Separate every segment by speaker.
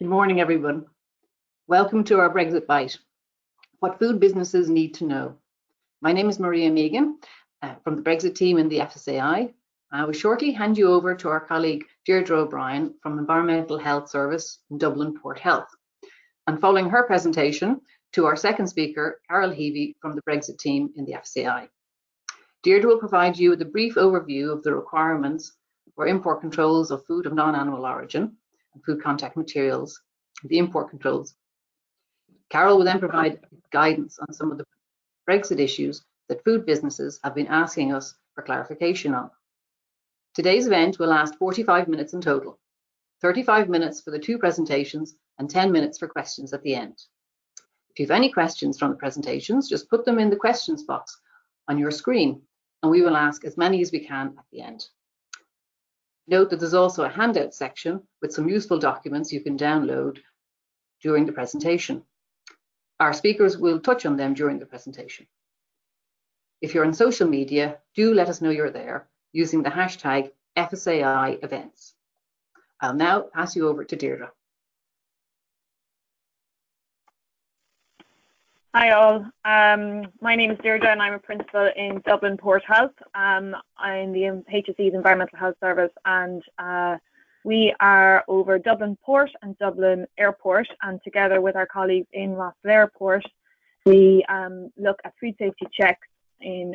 Speaker 1: Good morning, everyone. Welcome to our Brexit Bite, what food businesses need to know. My name is Maria Megan uh, from the Brexit team in the FSAI. I will shortly hand you over to our colleague Deirdre O'Brien from Environmental Health Service in Dublin Port Health. And following her presentation, to our second speaker, Carol Heavey from the Brexit team in the FSAI. Deirdre will provide you with a brief overview of the requirements for import controls of food of non-animal origin, food contact materials, the import controls. Carol will then provide guidance on some of the Brexit issues that food businesses have been asking us for clarification on. Today's event will last 45 minutes in total, 35 minutes for the two presentations and 10 minutes for questions at the end. If you have any questions from the presentations, just put them in the questions box on your screen and we will ask as many as we can at the end. Note that there's also a handout section with some useful documents you can download during the presentation. Our speakers will touch on them during the presentation. If you're on social media, do let us know you're there using the hashtag FSAI events. I'll now pass you over to Deirdre.
Speaker 2: Hi all, um, my name is Deirdre and I'm a principal in Dublin Port Health. Um, I'm the HSE's Environmental Health Service and uh, we are over Dublin Port and Dublin Airport and together with our colleagues in Rosslare Europort, we um, look at food safety checks in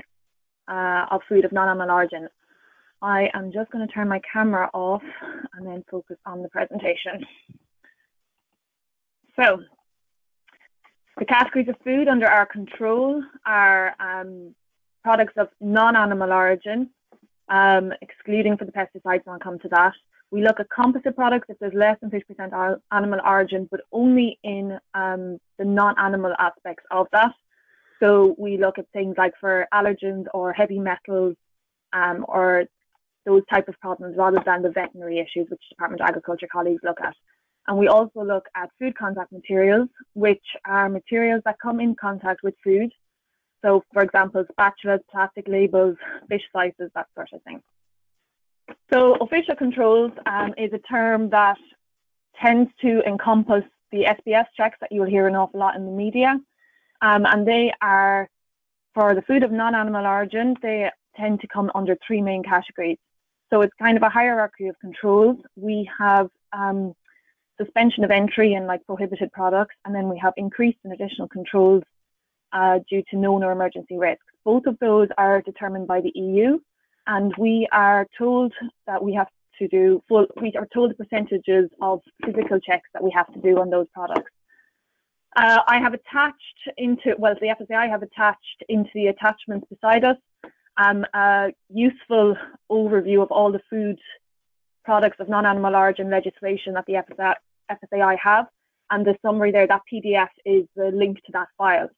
Speaker 2: uh, of food of non-animal origin. I am just going to turn my camera off and then focus on the presentation. So the categories of food under our control are um, products of non-animal origin, um, excluding for the pesticides, and I'll come to that. We look at composite products if there's less than 50% animal origin, but only in um, the non-animal aspects of that. So we look at things like for allergens or heavy metals um, or those type of problems rather than the veterinary issues which Department of Agriculture colleagues look at. And we also look at food contact materials, which are materials that come in contact with food. So, for example, spatulas, plastic labels, fish slices, that sort of thing. So, official controls um, is a term that tends to encompass the SPS checks that you will hear an awful lot in the media. Um, and they are, for the food of non animal origin, they tend to come under three main categories. So, it's kind of a hierarchy of controls. We have um, suspension of entry and like prohibited products, and then we have increased and additional controls uh, due to known or emergency risks. Both of those are determined by the EU, and we are told that we have to do full. We are told the percentages of physical checks that we have to do on those products. Uh, I have attached into well, the FSAI have attached into the attachments beside us um, a useful overview of all the food products of non-animal origin legislation that the FSAI have. And the summary there, that PDF is the link to that file.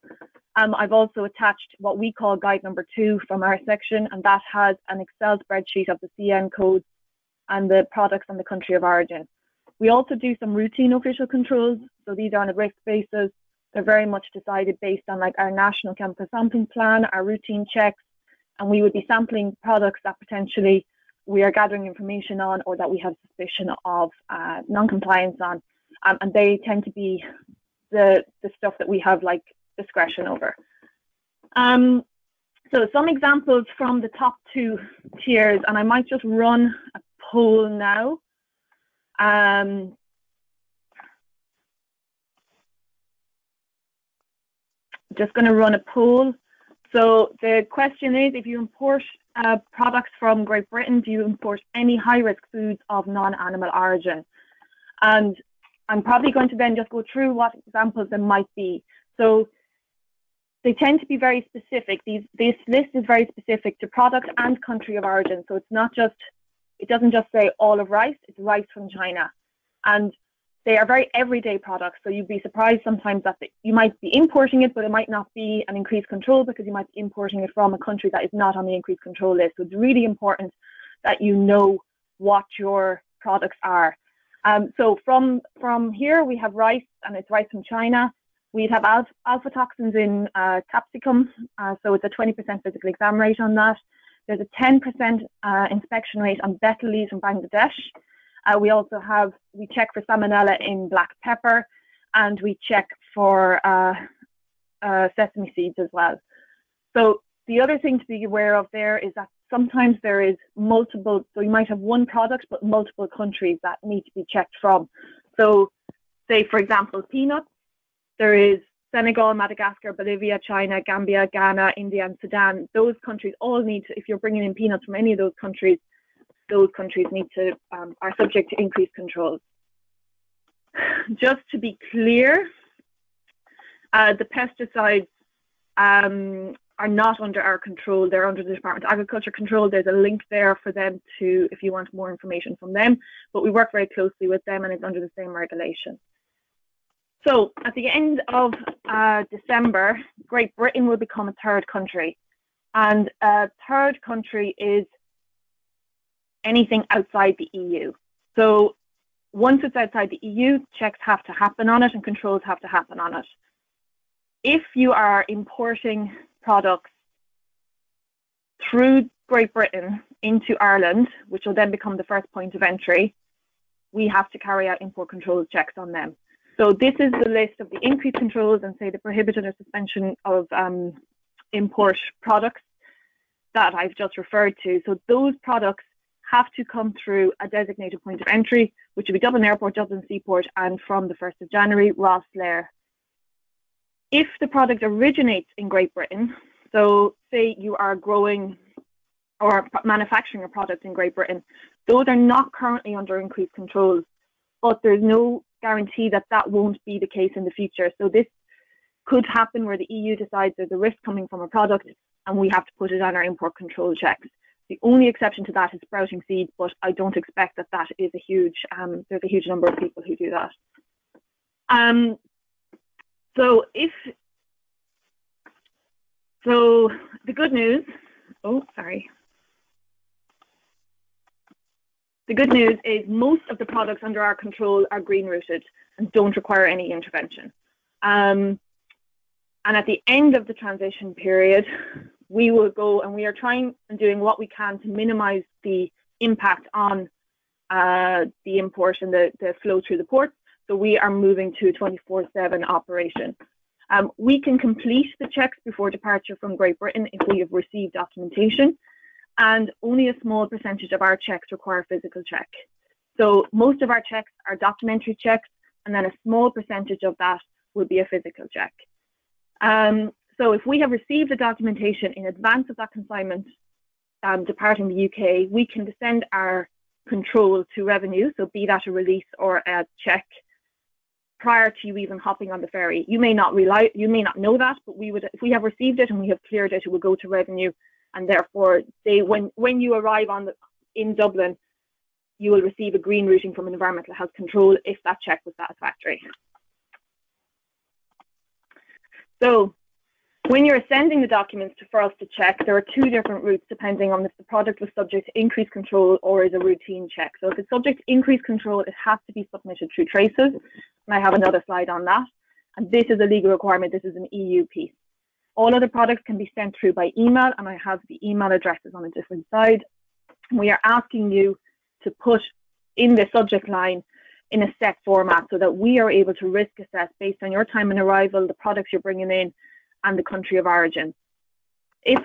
Speaker 2: Um, I've also attached what we call guide number two from our section, and that has an Excel spreadsheet of the CN codes and the products and the country of origin. We also do some routine official controls, so these are on a risk basis. They're very much decided based on like our national chemical sampling plan, our routine checks, and we would be sampling products that potentially we are gathering information on or that we have suspicion of uh, non-compliance on um, and they tend to be the the stuff that we have like discretion over. Um, so some examples from the top two tiers, and I might just run a poll now. Um, just going to run a poll. So the question is, if you import uh, products from Great Britain, do you import any high-risk foods of non-animal origin? And I'm probably going to then just go through what examples there might be. So they tend to be very specific. These, this list is very specific to product and country of origin. So it's not just, it doesn't just say all of rice, it's rice from China. And they are very everyday products. So you'd be surprised sometimes that you might be importing it, but it might not be an increased control because you might be importing it from a country that is not on the increased control list. So it's really important that you know what your products are. Um, so from from here we have rice, and it's rice from China. We'd have alpha, aflatoxins in uh, capsicum, uh, so it's a 20% physical exam rate on that. There's a 10% uh, inspection rate on betel leaves from Bangladesh, Uh, we also have, we check for salmonella in black pepper and we check for uh, uh, sesame seeds as well. So the other thing to be aware of there is that sometimes there is multiple, so you might have one product, but multiple countries that need to be checked from. So say, for example, peanuts, there is Senegal, Madagascar, Bolivia, China, Gambia, Ghana, India, and Sudan. Those countries all need to, if you're bringing in peanuts from any of those countries, those countries need to, um, are subject to increased controls. Just to be clear, uh, the pesticides um, are not under our control. They're under the Department of Agriculture control. There's a link there for them to, if you want more information from them. But we work very closely with them and it's under the same regulation. So at the end of uh, December, Great Britain will become a third country. And a third country is anything outside the EU. So once it's outside the EU, checks have to happen on it and controls have to happen on it. If you are importing products through Great Britain into Ireland, which will then become the first point of entry, we have to carry out import controls checks on them. So this is the list of the increased controls and say the prohibited or suspension of um, import products that I've just referred to. So those products have to come through a designated point of entry, which will be Dublin Airport, Dublin Seaport, and from the 1st of January, Rosslare. If the product originates in Great Britain, so say you are growing or manufacturing a product in Great Britain, those are not currently under increased controls, but there's no guarantee that that won't be the case in the future. So this could happen where the EU decides there's a risk coming from a product and we have to put it on our import control checks. The only exception to that is sprouting seeds, but I don't expect that that is a huge, um, there's a huge number of people who do that. Um, so if, so the good news, oh, sorry. The good news is most of the products under our control are green routed and don't require any intervention. Um, and at the end of the transition period, we will go and we are trying and doing what we can to minimize the impact on uh, the import and the, the flow through the ports. So we are moving to a 24-7 operation. Um, we can complete the checks before departure from Great Britain if we have received documentation and only a small percentage of our checks require physical check. So most of our checks are documentary checks, and then a small percentage of that will be a physical check. Um, so if we have received the documentation in advance of that consignment um, departing the UK, we can send our control to revenue, so be that a release or a check, prior to you even hopping on the ferry. You may not rely, you may not know that, but we would, if we have received it and we have cleared it, it will go to revenue and therefore they when when you arrive on the in Dublin, you will receive a green routing from Environmental Health Control if that check was satisfactory. So when you're sending the documents to, for us to check, there are two different routes depending on if the product was subject to increased control or is a routine check. So if it's subject to increased control, it has to be submitted through traces. And I have another slide on that. And this is a legal requirement. This is an EU piece. All other products can be sent through by email, and I have the email addresses on a different side. We are asking you to put in the subject line in a set format so that we are able to risk assess based on your time and arrival, the products you're bringing in, and the country of origin. If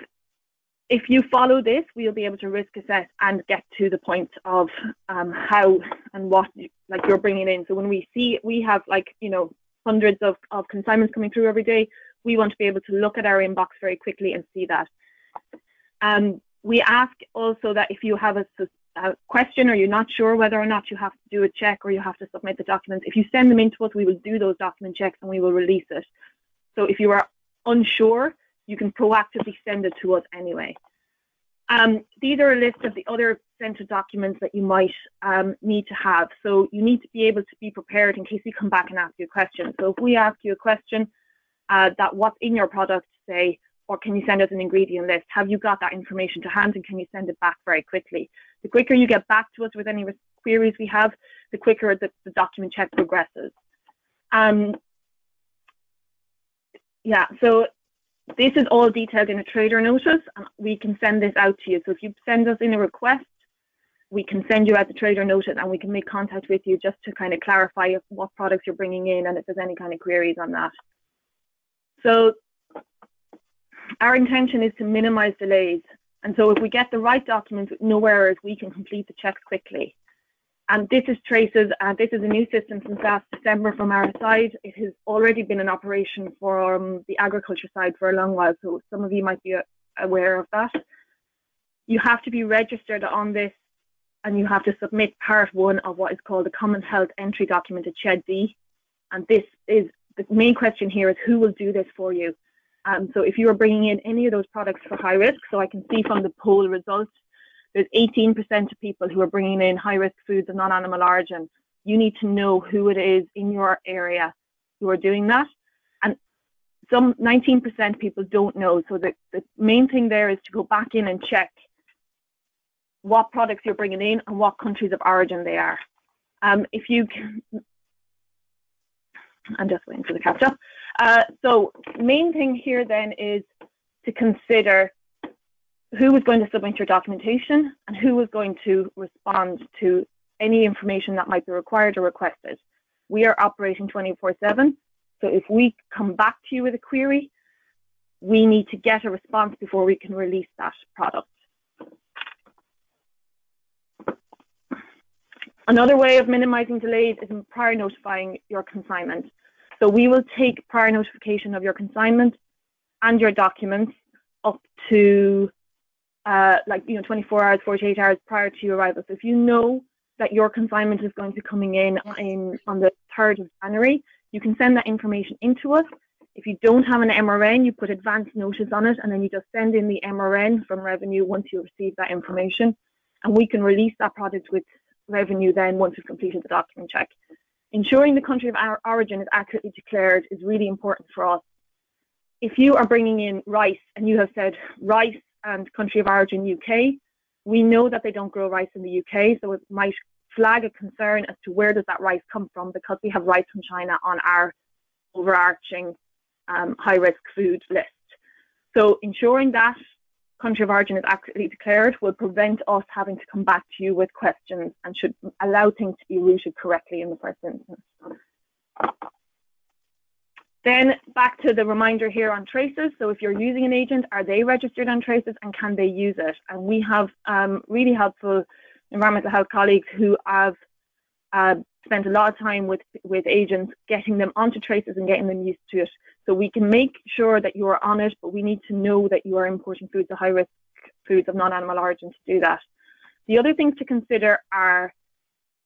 Speaker 2: if you follow this, we'll be able to risk assess and get to the point of um, how and what like you're bringing in. So when we see we have like you know hundreds of, of consignments coming through every day, we want to be able to look at our inbox very quickly and see that. Um, we ask also that if you have a, a, question or you're not sure whether or not you have to do a check or you have to submit the documents, if you send them in to us, we will do those document checks and we will release it. So if you are unsure, you can proactively send it to us anyway. Um, these are a list of the other central documents that you might um, need to have. So you need to be able to be prepared in case we come back and ask you a question. So if we ask you a question, uh, that what's in your product, say, or can you send us an ingredient list? Have you got that information to hand and can you send it back very quickly? The quicker you get back to us with any queries we have, the quicker the, the document check progresses. Um, yeah, so this is all detailed in a trader notice and we can send this out to you. So if you send us in a request, we can send you out the trader notice and we can make contact with you just to kind of clarify what products you're bringing in and if there's any kind of queries on that. So our intention is to minimize delays. And so if we get the right documents with no errors, we can complete the checks quickly. And this is Traces, and this is a new system since last December from our side. It has already been in operation from the agriculture side for a long while, so some of you might be aware of that. You have to be registered on this and you have to submit part one of what is called a Common Health Entry Document, a CHED D. And this is the main question here is who will do this for you? Um, so if you are bringing in any of those products for high risk, so I can see from the poll results, there's 18% of people who are bringing in high risk foods of non-animal origin. You need to know who it is in your area who are doing that. And some 19% people don't know. So the, the main thing there is to go back in and check what products you're bringing in and what countries of origin they are. Um, if you can, I'm just waiting for the catch up. Uh, so main thing here then is to consider who is going to submit your documentation and who was going to respond to any information that might be required or requested. We are operating 24-7, so if we come back to you with a query, we need to get a response before we can release that product. Another way of minimizing delays is prior notifying your consignment. So we will take prior notification of your consignment and your documents up to uh, like you know 24 hours, 48 hours prior to your arrival. So if you know that your consignment is going to be coming in, in on the 3rd of January, you can send that information into us. If you don't have an MRN, you put advance notice on it, and then you just send in the MRN from revenue once you receive that information, and we can release that product with revenue then once we've completed the document check. Ensuring the country of origin is accurately declared is really important for us. If you are bringing in rice and you have said rice and country of origin UK, we know that they don't grow rice in the UK, so it might flag a concern as to where does that rice come from because we have rice from China on our overarching um, high risk food list. So ensuring that country of origin is accurately declared will prevent us having to come back to you with questions and should allow things to be routed correctly in the first instance. Then back to the reminder here on traces. So if you're using an agent, are they registered on traces and can they use it? And we have um, really helpful environmental health colleagues who have uh, spent a lot of time with, with agents getting them onto traces and getting them used to it. So we can make sure that you are on it, but we need to know that you are importing foods of high risk foods of non-animal origin to do that. The other things to consider are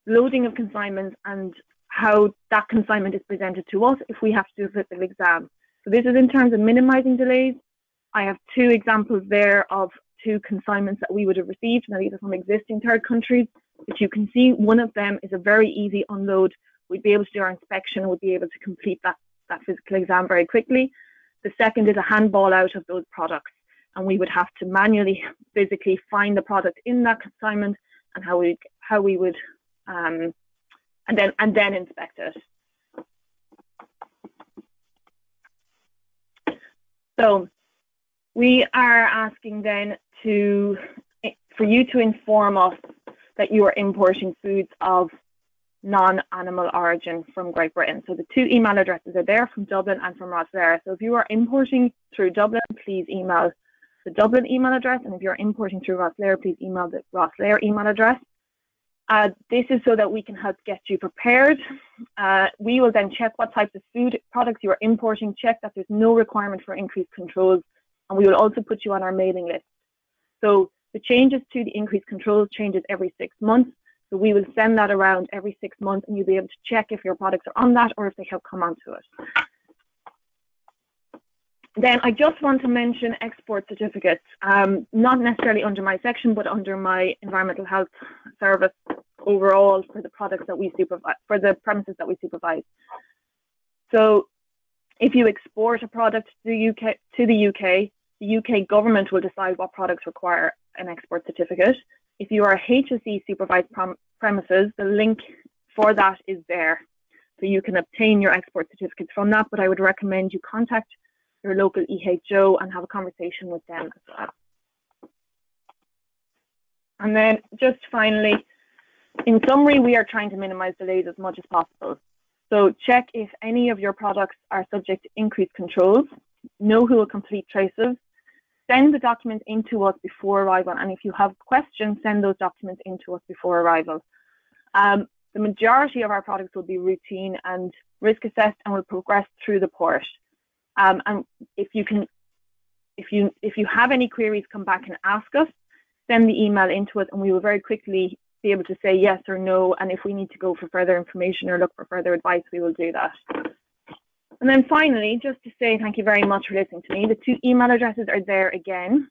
Speaker 2: loading of consignments and how that consignment is presented to us if we have to do a physical exam. So this is in terms of minimizing delays. I have two examples there of two consignments that we would have received. Now these are from existing third countries but you can see one of them is a very easy unload. We'd be able to do our inspection, we'd be able to complete that, that physical exam very quickly. The second is a handball out of those products, and we would have to manually, physically find the product in that consignment and how we how we would um, and then and then inspect it. So we are asking then to for you to inform us that you are importing foods of non-animal origin from Great Britain. So the two email addresses are there from Dublin and from Rosslare. So if you are importing through Dublin, please email the Dublin email address. And if you're importing through Rosslare, please email the Rosslare email address. Uh, this is so that we can help get you prepared. Uh, we will then check what types of food products you are importing, check that there's no requirement for increased controls, and we will also put you on our mailing list. So the changes to the increased controls changes every six months. So we will send that around every six months and you'll be able to check if your products are on that or if they have come onto it. Then I just want to mention export certificates, um, not necessarily under my section, but under my environmental health service overall for the products that we supervise, for the premises that we supervise. So if you export a product to the UK, to the UK, the UK government will decide what products require an export certificate. If you are HSE supervised premises, the link for that is there. So you can obtain your export certificates from that, but I would recommend you contact your local EHO and have a conversation with them as well. And then just finally, in summary, we are trying to minimize delays as much as possible. So check if any of your products are subject to increased controls, know who will complete traces, send the documents into us before arrival, and if you have questions, send those documents into us before arrival. Um, the majority of our products will be routine and risk assessed and will progress through the port. Um, and if you can, if you if you have any queries, come back and ask us. Send the email into us, and we will very quickly be able to say yes or no. And if we need to go for further information or look for further advice, we will do that. And then finally, just to say thank you very much for listening to me. The two email addresses are there again.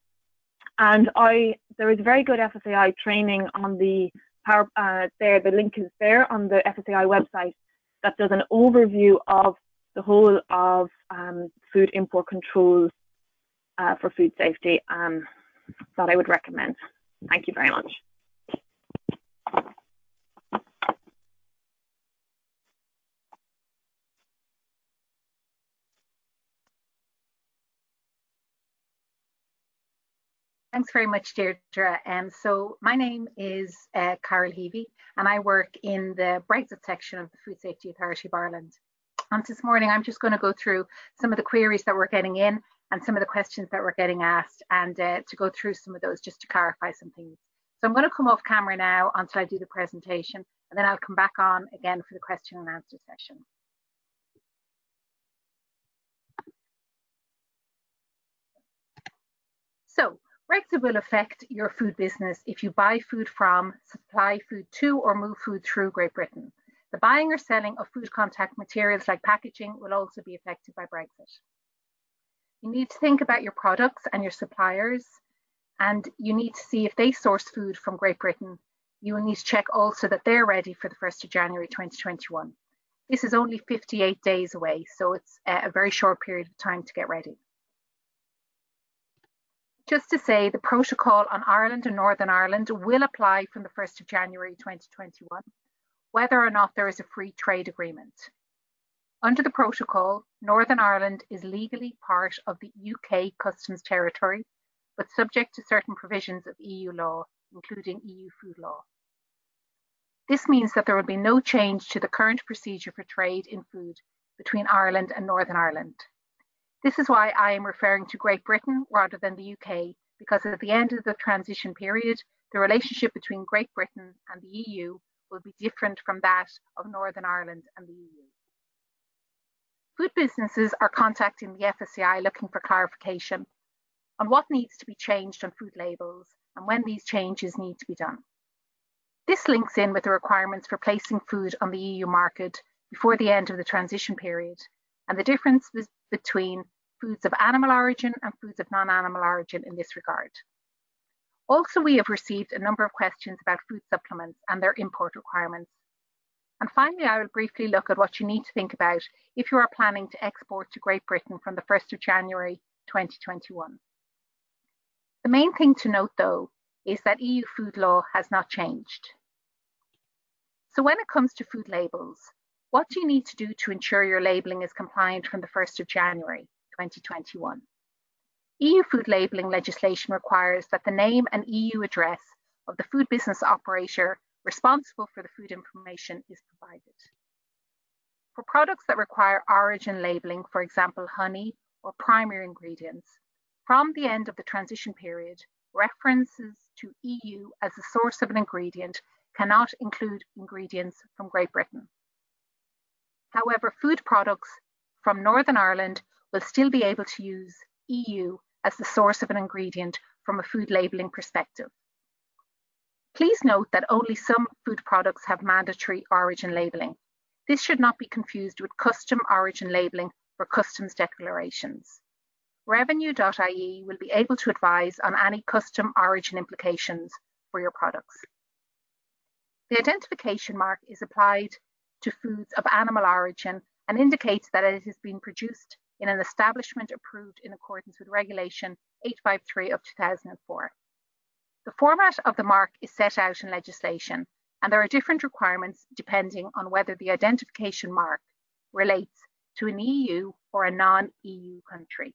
Speaker 2: And I there is very good FSAI training on the power uh, there. The link is there on the FSAI website that does an overview of the whole of um, food import controls uh, for food safety um, that I would recommend. Thank you very much.
Speaker 3: Thanks very much, Deirdre. Um, so my name is uh, Carol Heavey, and I work in the Brexit section of the Food Safety Authority of Ireland. And this morning, I'm just going to go through some of the queries that we're getting in and some of the questions that we're getting asked, and uh, to go through some of those just to clarify some things. So I'm going to come off camera now until I do the presentation, and then I'll come back on again for the question and answer session. So Brexit will affect your food business if you buy food from, supply food to, or move food through Great Britain. The buying or selling of food contact materials like packaging will also be affected by Brexit. You need to think about your products and your suppliers, and you need to see if they source food from Great Britain. You will need to check also that they're ready for the 1st of January 2021. This is only 58 days away, so it's uh, a very short period of time to get ready. Just to say, the protocol on Ireland and Northern Ireland will apply from the 1st of January 2021, whether or not there is a free trade agreement. Under the protocol, Northern Ireland is legally part of the UK customs territory, but subject to certain provisions of EU law, including EU food law. This means that there will be no change to the current procedure for trade in food between Ireland and Northern Ireland. This is why I am referring to Great Britain rather than the UK, because at the end of the transition period, the relationship between Great Britain and the EU will be different from that of Northern Ireland and the EU. Food businesses are contacting the FSAI looking for clarification on what needs to be changed on food labels and when these changes need to be done. This links in with the requirements for placing food on the EU market before the end of the transition period and the difference between foods of animal origin and foods of non-animal origin in this regard. Also, we have received a number of questions about food supplements and their import requirements. And finally, I will briefly look at what you need to think about if you are planning to export to Great Britain from the 1st of January 2021. The main thing to note though is that EU food law has not changed. So when it comes to food labels, what do you need to do to ensure your labelling is compliant from the 1st of January 2021? EU food labelling legislation requires that the name and EU address of the food business operator responsible for the food information is provided. For products that require origin labelling, for example, honey or primary ingredients, from the end of the transition period, references to EU as the source of an ingredient cannot include ingredients from Great Britain. However, food products from Northern Ireland will still be able to use EU as the source of an ingredient from a food labelling perspective. Please note that only some food products have mandatory origin labelling. This should not be confused with custom origin labelling for customs declarations. Revenue.ie will be able to advise on any custom origin implications for your products. The identification mark is applied to foods of animal origin and indicates that it has been produced in an establishment approved in accordance with Regulation 853 of 2004. The format of the mark is set out in legislation, and there are different requirements depending on whether the identification mark relates to an EU or a non EU country.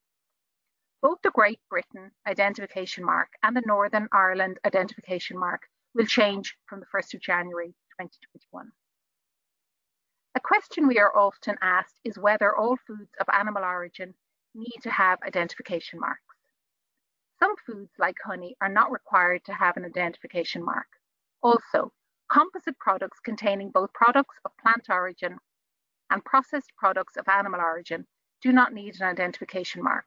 Speaker 3: Both the Great Britain identification mark and the Northern Ireland identification mark will change from the 1st of January 2021. Question we are often asked is whether all foods of animal origin need to have identification marks. Some foods, like honey, are not required to have an identification mark. Also, composite products containing both products of plant origin and processed products of animal origin do not need an identification mark.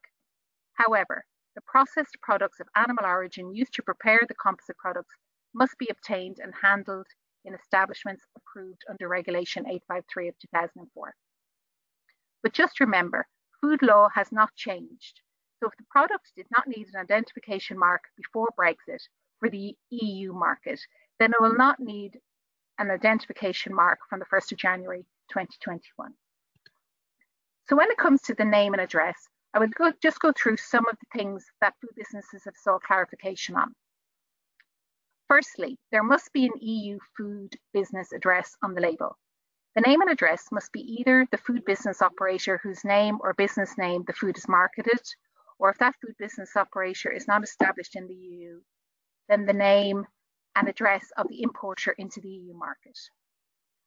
Speaker 3: However, the processed products of animal origin used to prepare the composite products must be obtained and handled in establishments approved under Regulation 853 of 2004. But just remember, food law has not changed. So if the product did not need an identification mark before Brexit for the EU market, then it will not need an identification mark from the 1st of January 2021. So when it comes to the name and address, I will go, just go through some of the things that food businesses have sought clarification on. Firstly, there must be an EU food business address on the label. The name and address must be either the food business operator whose name or business name the food is marketed, or if that food business operator is not established in the EU, then the name and address of the importer into the EU market.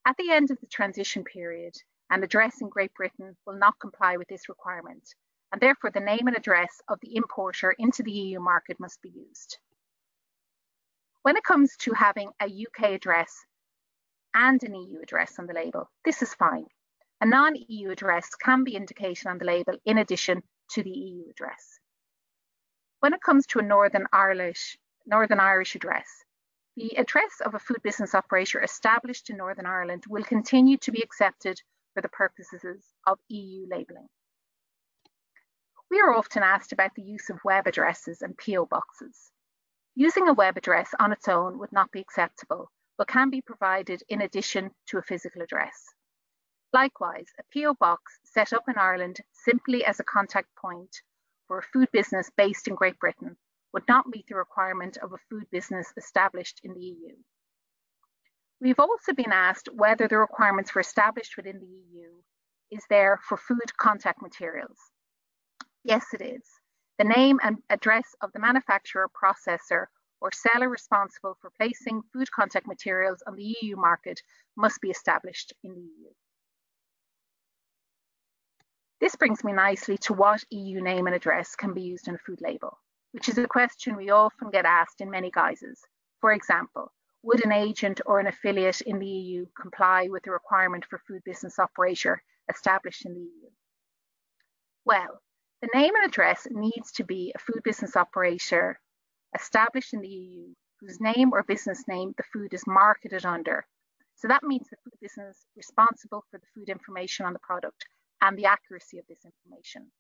Speaker 3: At the end of the transition period, an address in Great Britain will not comply with this requirement, and therefore the name and address of the importer into the EU market must be used. When it comes to having a UK address and an EU address on the label, this is fine. A non-EU address can be indicated on the label in addition to the EU address. When it comes to a Northern Irish, Northern Irish address, the address of a food business operator established in Northern Ireland will continue to be accepted for the purposes of EU labelling. We are often asked about the use of web addresses and PO boxes. Using a web address on its own would not be acceptable, but can be provided in addition to a physical address. Likewise, a PO box set up in Ireland simply as a contact point for a food business based in Great Britain would not meet the requirement of a food business established in the EU. We've also been asked whether the requirements for established within the EU is there for food contact materials. Yes, it is. The name and address of the manufacturer, processor, or seller responsible for placing food contact materials on the EU market must be established in the EU. This brings me nicely to what EU name and address can be used on a food label, which is a question we often get asked in many guises. For example, would an agent or an affiliate in the EU comply with the requirement for food business operator established in the EU? Well, the name and address needs to be a food business operator established in the EU whose name or business name the food is marketed under. So that means the food business responsible for the food information on the product and the accuracy of this information.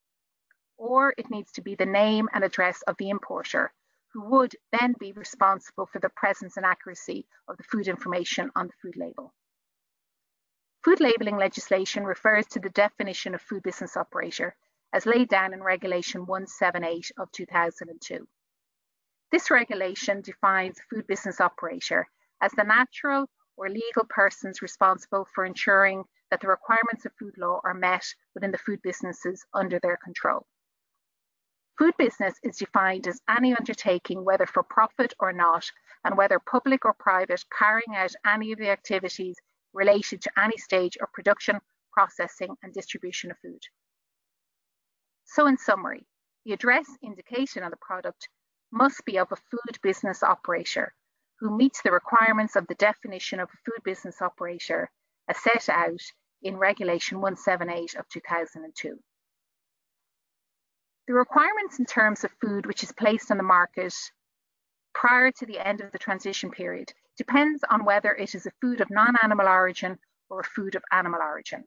Speaker 3: Or it needs to be the name and address of the importer who would then be responsible for the presence and accuracy of the food information on the food label. Food labelling legislation refers to the definition of food business operator as laid down in Regulation 178 of 2002. This regulation defines food business operator as the natural or legal persons responsible for ensuring that the requirements of food law are met within the food businesses under their control. Food business is defined as any undertaking, whether for profit or not, and whether public or private, carrying out any of the activities related to any stage of production, processing, and distribution of food. So in summary, the address indication on the product must be of a food business operator who meets the requirements of the definition of a food business operator as set out in Regulation 178 of 2002. The requirements in terms of food which is placed on the market prior to the end of the transition period depends on whether it is a food of non-animal origin or a food of animal origin.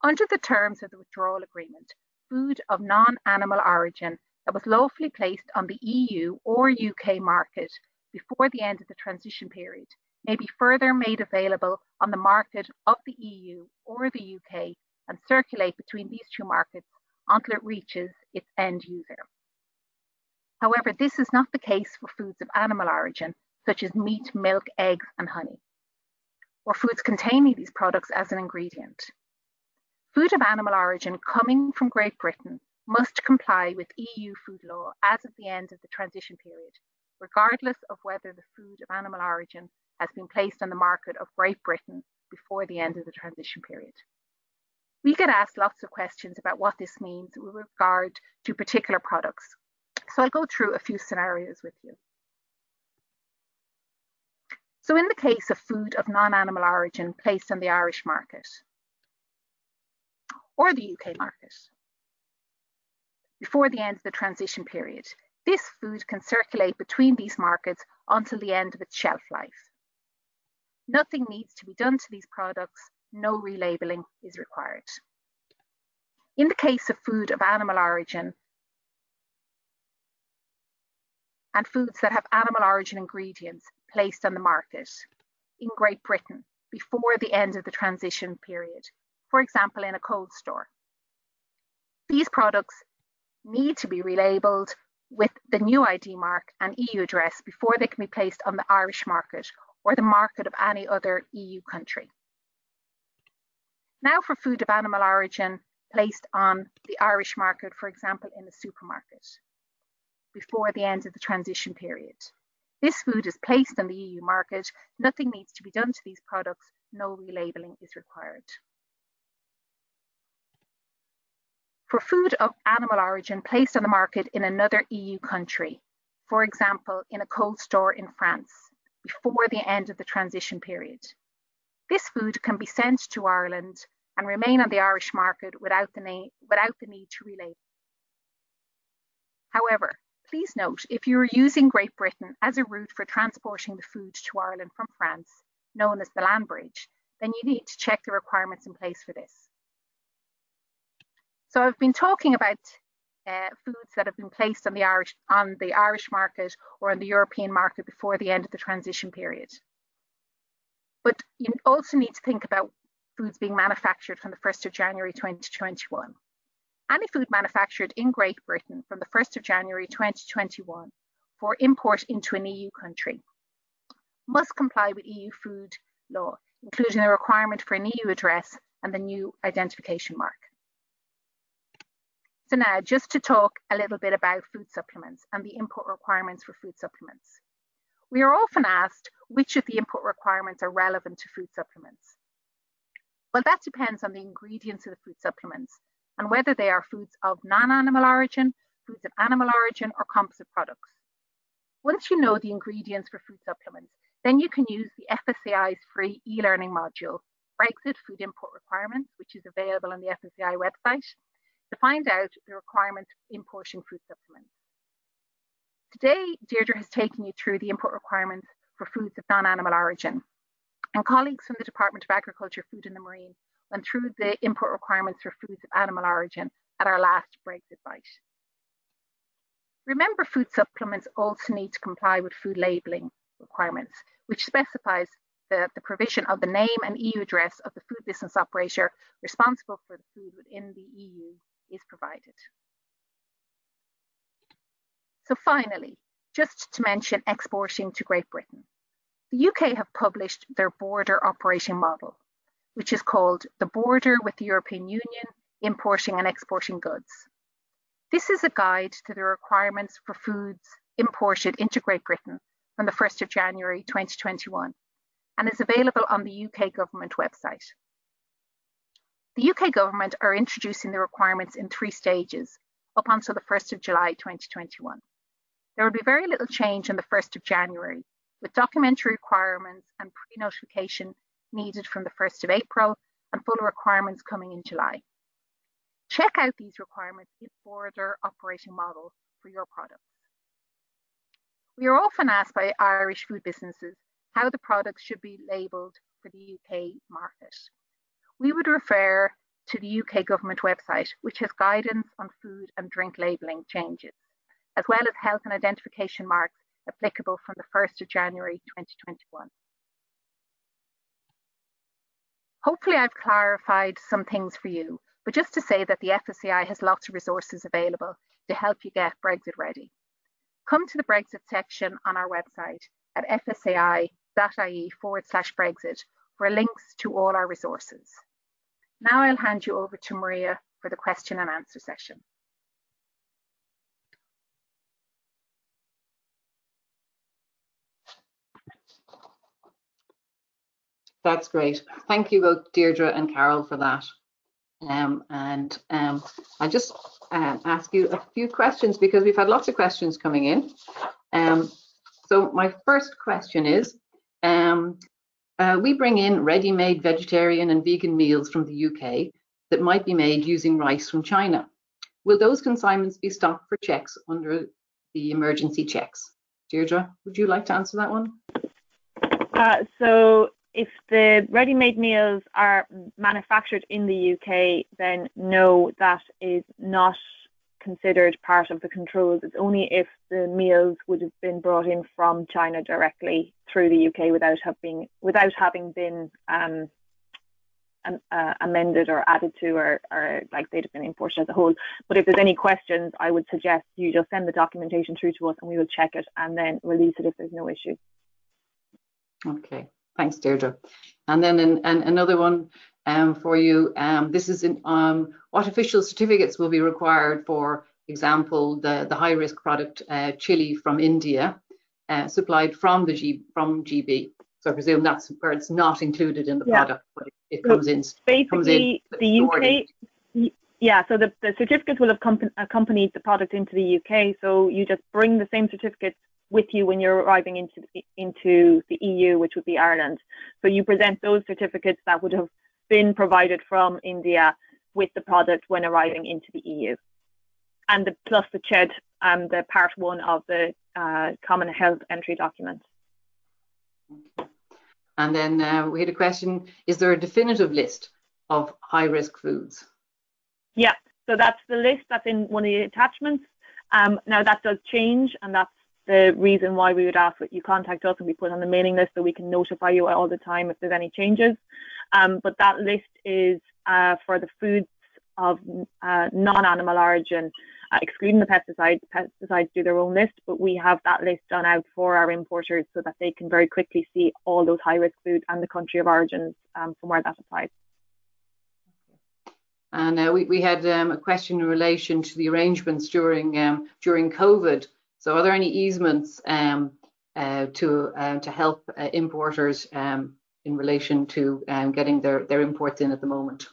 Speaker 3: Under the terms of the withdrawal agreement, food of non-animal origin that was lawfully placed on the EU or UK market before the end of the transition period may be further made available on the market of the EU or the UK and circulate between these two markets until it reaches its end user. However, this is not the case for foods of animal origin, such as meat, milk, eggs, and honey, or foods containing these products as an ingredient. Food of animal origin coming from Great Britain must comply with EU food law as of the end of the transition period, regardless of whether the food of animal origin has been placed on the market of Great Britain before the end of the transition period. We get asked lots of questions about what this means with regard to particular products. So I'll go through a few scenarios with you. So in the case of food of non-animal origin placed on the Irish market or the UK market before the end of the transition period, this food can circulate between these markets until the end of its shelf life. Nothing needs to be done to these products. No relabeling is required. In the case of food of animal origin and foods that have animal origin ingredients placed on the market in Great Britain before the end of the transition period, for example, in a cold store, these products need to be relabeled with the new ID mark and EU address before they can be placed on the Irish market or the market of any other EU country. Now for food of animal origin placed on the Irish market, for example, in a supermarket before the end of the transition period. This food is placed on the EU market. Nothing needs to be done to these products. No relabeling is required. For food of animal origin placed on the market in another EU country, for example, in a cold store in France, before the end of the transition period. This food can be sent to Ireland and remain on the Irish market without the, name, without the need to relabel. However, please note if you are using Great Britain as a route for transporting the food to Ireland from France, known as the land bridge, then you need to check the requirements in place for this. So I've been talking about uh, foods that have been placed on the Irish on the Irish market or on the European market before the end of the transition period. But you also need to think about foods being manufactured from the 1st of January 2021. Any food manufactured in Great Britain from the 1st of January 2021 for import into an EU country must comply with EU food law, including the requirement for an EU address and the new identification mark. So now just to talk a little bit about food supplements and the input requirements for food supplements. We are often asked which of the input requirements are relevant to food supplements. Well, that depends on the ingredients of the food supplements and whether they are foods of non-animal origin, foods of animal origin, or composite products. Once you know the ingredients for food supplements, then you can use the FSAI's free e-learning module, Brexit Food Input Requirements, which is available on the FSAI website, to find out the requirements for importing food supplements. Today, Deirdre has taken you through the import requirements for foods of non-animal origin. And colleagues from the Department of Agriculture, Food and the Marine went through the import requirements for foods of animal origin at our last Brexit bite. Remember, food supplements also need to comply with food labelling requirements, which specifies the, the, provision of the name and EU address of the food business operator responsible for the food within the EU is provided. So finally, just to mention exporting to Great Britain. The UK have published their border operating model, which is called the Border with the European Union, Importing and Exporting Goods. This is a guide to the requirements for foods imported into Great Britain from the 1st of January 2021 and is available on the UK government website. The UK government are introducing the requirements in three stages up until the 1st of July 2021. There will be very little change on the 1st of January, with documentary requirements and pre-notification needed from the 1st of April and full requirements coming in July. Check out these requirements in border operating model for your products. We are often asked by Irish food businesses how the products should be labelled for the UK market we would refer to the UK government website, which has guidance on food and drink labelling changes, as well as health and identification marks applicable from the 1st of January 2021. Hopefully I've clarified some things for you, but just to say that the FSAI has lots of resources available to help you get Brexit ready. Come to the Brexit section on our website at fsai.ie forward slash Brexit for links to all our resources. Now I'll hand you over to Maria for the question and answer session.
Speaker 1: That's great. Thank you both Deirdre and Carol for that. Um, and um, I'll just uh, ask you a few questions because we've had lots of questions coming in. Um, so my first question is, um, uh, we bring in ready-made vegetarian and vegan meals from the UK that might be made using rice from China. Will those consignments be stopped for checks under the emergency checks? Deirdre, would you like to answer that one?
Speaker 2: Uh, so if the ready-made meals are manufactured in the UK, then no, that is not considered part of the controls. It's only if the meals would have been brought in from China directly through the UK without having without having been um, uh, amended or added to, or, or like they'd have been imported as a whole. But if there's any questions, I would suggest you just send the documentation through to us, and we will check it and then release it if there's no issue.
Speaker 1: Okay, thanks, Deirdre. And then in, and another one um, for you. Um, this is in um, what official certificates will be required for example, the, the high risk product uh, chili from India uh, supplied from the G, from GB. So I presume that's where it's not included in the yeah. product, but it, it comes in.
Speaker 2: Basically,
Speaker 1: comes
Speaker 2: in the UK. Yeah, so the, the certificates will have accompanied the product into the UK. So you just bring the same certificates with you when you're arriving into the, into the EU, which would be Ireland. So you present those certificates that would have been provided from India with the product when arriving into the EU. And the, plus the CHED, um, the part one of the uh, Common Health Entry document.
Speaker 1: And then uh, we had a question, is there a definitive list of high risk foods?
Speaker 2: Yeah, so that's the list that's in one of the attachments. Um, now that does change and that's the reason why we would ask that you contact us and we put on the mailing list so we can notify you all the time if there's any changes. Um, but that list is uh, for the foods of uh, non-animal origin, uh, excluding the pesticides. Pesticides do their own list, but we have that list done out for our importers so that they can very quickly see all those high-risk foods and the country of origins um, from where that applies.
Speaker 1: And uh, we, we had um, a question in relation to the arrangements during um, during COVID. So, are there any easements um, uh, to uh, to help uh, importers um, in relation to um, getting their, their imports in at the moment?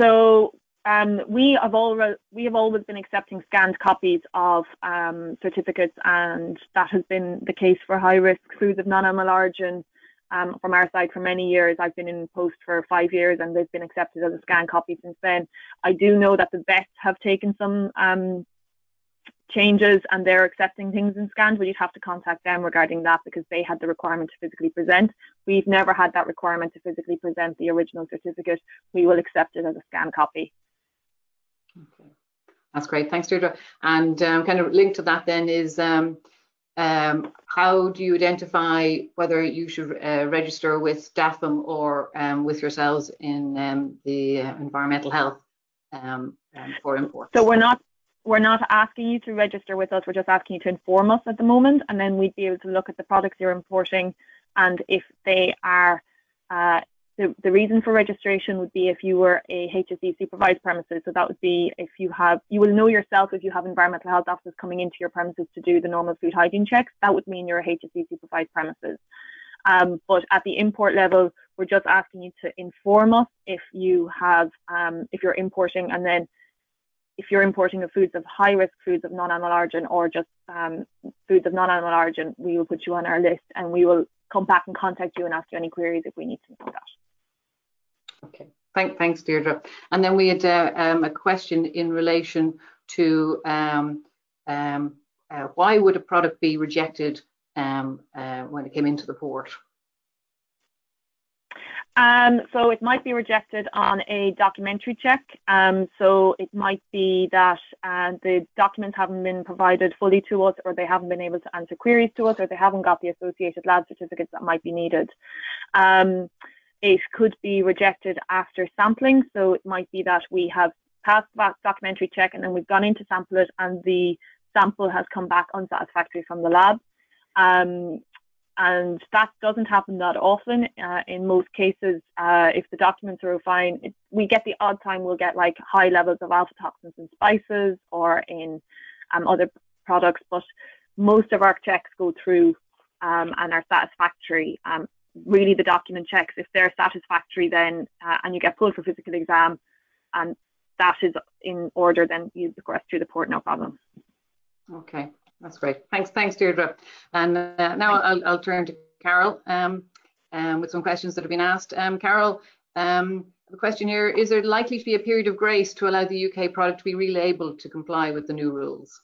Speaker 2: So um, we have already we have always been accepting scanned copies of um, certificates, and that has been the case for high risk foods of non-animal origin um, from our side for many years. I've been in post for five years, and they've been accepted as a scanned copy since then. I do know that the vets have taken some um, changes and they're accepting things in scanned, but you'd have to contact them regarding that because they had the requirement to physically present. We've never had that requirement to physically present the original certificate. We will accept it as a scan copy.
Speaker 1: Okay, that's great. Thanks, Deirdre. And um, kind of linked to that then is um, um, how do you identify whether you should uh, register with DAFM or um, with yourselves in um, the uh, environmental health um, for imports?
Speaker 2: So we're not we're not asking you to register with us. We're just asking you to inform us at the moment, and then we'd be able to look at the products you're importing, and if they are uh, the, the reason for registration would be if you were a HSE supervised premises. So that would be if you have, you will know yourself if you have environmental health officers coming into your premises to do the normal food hygiene checks. That would mean you're a HSE supervised premises. Um, but at the import level, we're just asking you to inform us if you have, um, if you're importing, and then if you're importing the foods of high risk foods of non-animal origin or just um, foods of non-animal origin, we will put you on our list and we will come back and contact you and ask you any queries if we need to know that.
Speaker 1: Okay, Thank, thanks Deirdre. And then we had uh, um, a question in relation to um, um, uh, why would a product be rejected um, uh, when it came into the port?
Speaker 2: Um, so it might be rejected on a documentary check. Um, so it might be that uh, the documents haven't been provided fully to us, or they haven't been able to answer queries to us, or they haven't got the associated lab certificates that might be needed. Um, it could be rejected after sampling. So it might be that we have passed that documentary check and then we've gone in to sample it, and the sample has come back unsatisfactory from the lab. Um, and that doesn't happen that often. Uh, in most cases, uh, if the documents are fine, it, we get the odd time we'll get like high levels of aflatoxins in spices or in um, other products, but most of our checks go through um, and are satisfactory. Um, really the document checks, if they're satisfactory, then uh, and you get pulled for physical exam, and that is in order, then you progress through the port, no problem.
Speaker 1: Okay, that's great. Thanks, thanks, Deirdre. And uh, now I'll, I'll, turn to Carol um, um, with some questions that have been asked. Um, Carol, um, the question here, is there likely to be a period of grace to allow the UK product to be relabeled to comply with the new rules?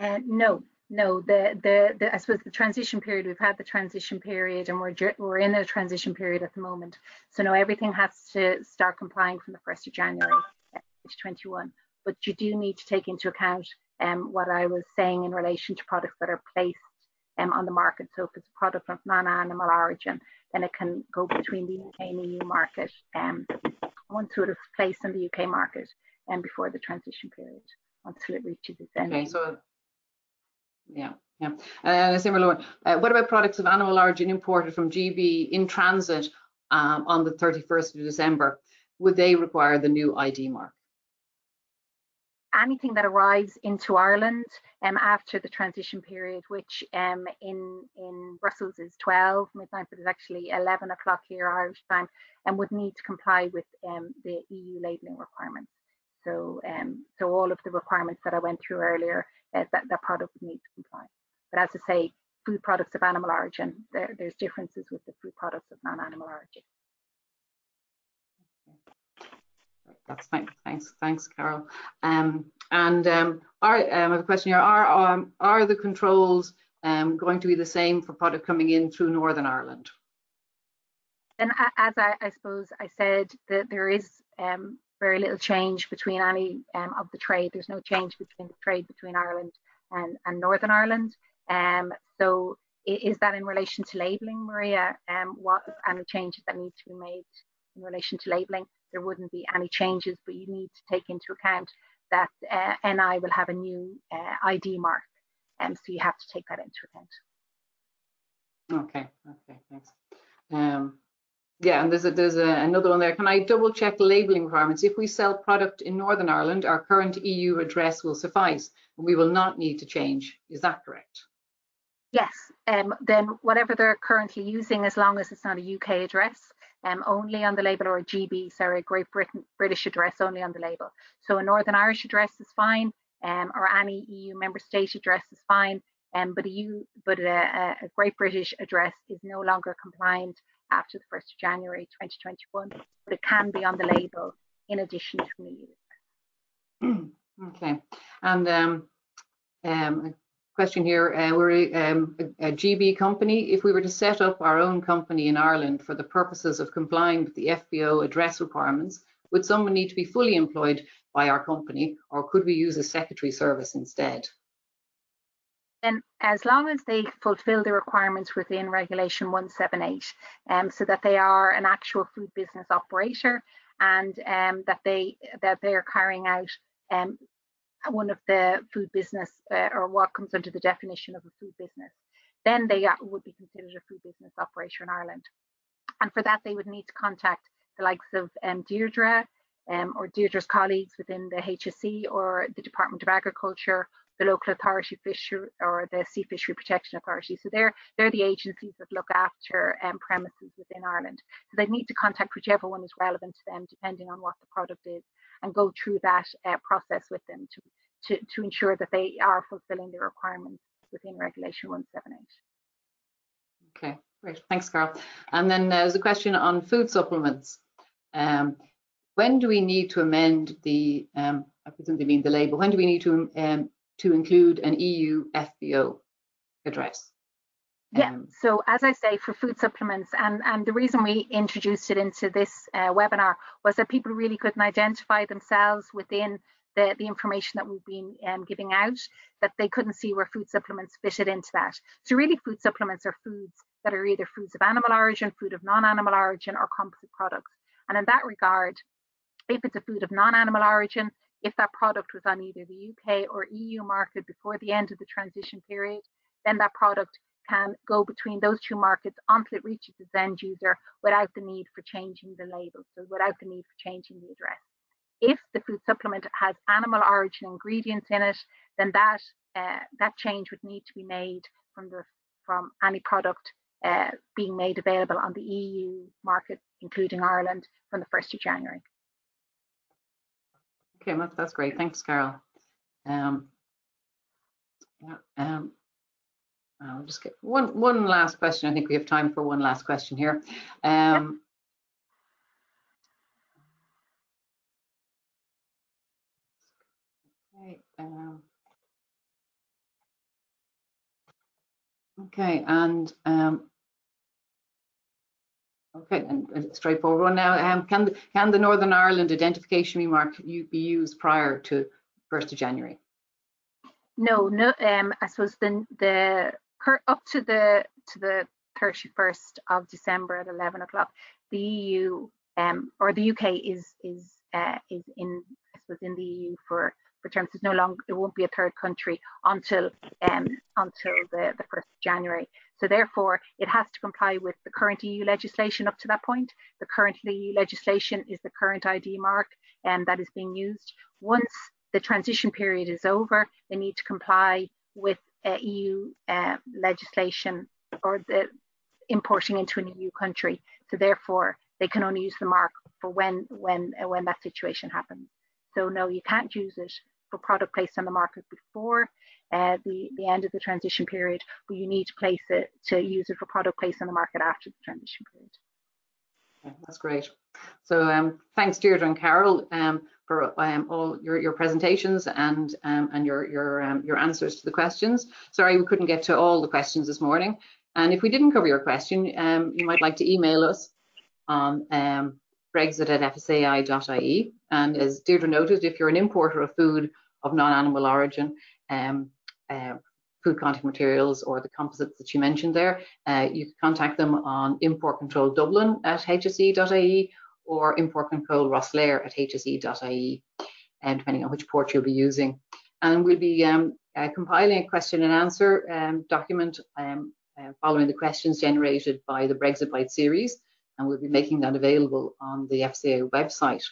Speaker 3: Uh, no, no, the, the, the, I suppose the transition period, we've had the transition period and we're, we're in a transition period at the moment. So no, everything has to start complying from the 1st of January 2021. But you do need to take into account um, what I was saying in relation to products that are placed um, on the market. So if it's a product of non-animal origin, then it can go between the UK and EU market um, once it is placed in the UK market and um, before the transition period until it reaches its end.
Speaker 1: Okay, so yeah, yeah. And a similar one. Uh, what about products of animal origin imported from GB in transit um, on the 31st of December? Would they require the new ID mark?
Speaker 3: Anything that arrives into Ireland um, after the transition period, which um, in in Brussels is 12 midnight, but it's actually 11 o'clock here Irish time, and would need to comply with um, the EU labelling requirements. So, um, so all of the requirements that I went through earlier, uh, that that product would need to comply. But as I say, food products of animal origin, there, there's differences with the food products of non-animal origin.
Speaker 1: That's fine. Thanks, thanks, Carol. Um, and um, are, um, I have a question here. Are um, are the controls um, going to be the same for product coming in through Northern Ireland?
Speaker 3: And as I, I suppose I said, that there is um, very little change between any of the trade. There's no change between the trade between Ireland and, and Northern Ireland. So is that in relation to labelling, Maria? What any changes that need to be made in relation to labelling? There wouldn't be any changes, but you need to take into account that uh, NI will have a new uh, ID mark, and um, so you have to take that into account.
Speaker 1: Okay, okay, thanks. Um, yeah, and there's a, there's a, another one there. Can I double check labelling requirements? If we sell product in Northern Ireland, our current EU address will suffice, and we will not need to change. Is that correct?
Speaker 3: Yes, um, then whatever they're currently using, as long as it's not a UK address, um, only on the label or a GB, sorry, a Great Britain British address only on the label. So a Northern Irish address is fine, um, or any EU member state address is fine, um, but a EU, but a, a, Great British address is no longer compliant after the 1st of January 2021, but it can be on the label in addition to an
Speaker 1: EU. Okay, and um, um, question here. Uh, we're um, a, a, GB company. If we were to set up our own company in Ireland for the purposes of complying with the FBO address requirements, would someone need to be fully employed by our company or could we use a secretary service instead?
Speaker 3: And as long as they fulfill the requirements within Regulation 178, um, so that they are an actual food business operator and um, that they that they are carrying out um, one of the food business uh, or what comes under the definition of a food business, then they would be considered a food business operator in Ireland. And for that, they would need to contact the likes of um, Deirdre um, or Deirdre's colleagues within the HSE or the Department of Agriculture, the local authority fisher or the Sea Fishery Protection Authority. So they're they're the agencies that look after um, premises within Ireland. So they need to contact whichever one is relevant to them, depending on what the product is and go through that uh, process with them to, to, to ensure that they are fulfilling the requirements within Regulation 178.
Speaker 1: Okay, great. Thanks, Carol. And then there's a question on food supplements. Um, when do we need to amend the, um, I presume they mean the label, when do we need to, um, to include an EU FBO address?
Speaker 3: Yeah, um, so as I say, for food supplements, and, and the reason we introduced it into this uh, webinar was that people really couldn't identify themselves within the, the information that we've been um, giving out, that they couldn't see where food supplements fitted into that. So really food supplements are foods that are either foods of animal origin, food of non-animal origin, or composite products. And in that regard, if it's a food of non-animal origin, if that product was on either the UK or EU market before the end of the transition period, then that product can go between those two markets until it reaches its end user without the need for changing the label, so without the need for changing the address. If the food supplement has animal origin ingredients in it, then that uh, that change would need to be made from the from any product uh, being made available on the EU market, including Ireland, from the 1st of January.
Speaker 1: Okay, that's great. Thanks, Carol. Um, yeah, um, I'll just get one one last question. I think we have time for one last question here. Um, okay. Um, okay, and um, okay, and, straightforward one now. Um, can can the Northern Ireland identification remark be used prior to 1st of January?
Speaker 3: No, no. Um, I suppose the the up to the to the 31st of December at 11 o'clock, the EU um, or the UK is is uh, is in I suppose in the EU for for terms it's no longer it won't be a third country until um, until the the 1st of January. So therefore, it has to comply with the current EU legislation up to that point. The current EU legislation is the current ID mark and um, that is being used. Once the transition period is over, they need to comply with EU uh, legislation or the importing into an EU country. So therefore, they can only use the mark for when when uh, when that situation happens. So no, you can't use it for product placed on the market before uh, the the end of the transition period, but you need to place it to use it for product placed on the market after the transition period.
Speaker 1: That's great. So um, thanks, Deirdre and Carol. Um, for um, all your, your presentations and um, and your your um, your answers to the questions. Sorry we couldn't get to all the questions this morning. And if we didn't cover your question, um, you might like to email us on brexit at fsai.ie. And as Deirdre noted, if you're an importer of food of non-animal origin, uh, food contact materials or the composites that you mentioned there, uh, you can contact them on import control dublin at hse.ie or import control Rosslare at hse.ie, um, depending on which port you'll be using. And we'll be um, uh, compiling a question and answer um, document um, uh, following the questions generated by the Brexit Bite series, and we'll be making that available on the FCA website.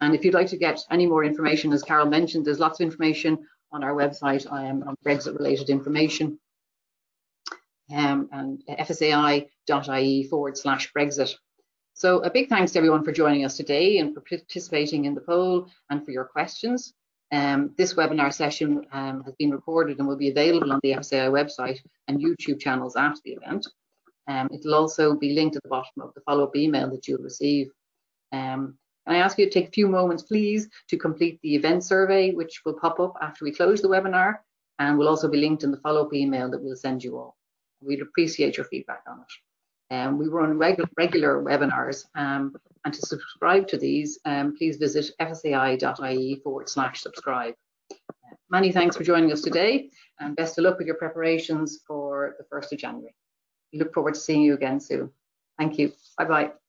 Speaker 1: And if you'd like to get any more information, as Carol mentioned, there's lots of information on our website um, on Brexit related information. Um, and fsai.ie forward slash Brexit. So a big thanks to everyone for joining us today and for participating in the poll and for your questions. Um, this webinar session um, has been recorded and will be available on the FSAI website and YouTube channels after the event. Um, it'll also be linked at the bottom of the follow-up email that you'll receive. I ask you to take a few moments, please, to complete the event survey, which will pop up after we close the webinar and will also be linked in the follow-up email that we'll send you all. We'd appreciate your feedback on it. Um, we run regu regular webinars, um, and to subscribe to these, um, please visit fsai.ie forward slash subscribe. Many thanks for joining us today, and best of luck with your preparations for the 1st of January. We look forward to seeing you again soon. Thank you. Bye-bye.